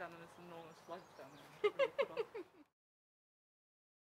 down and it's an enormous flood down there.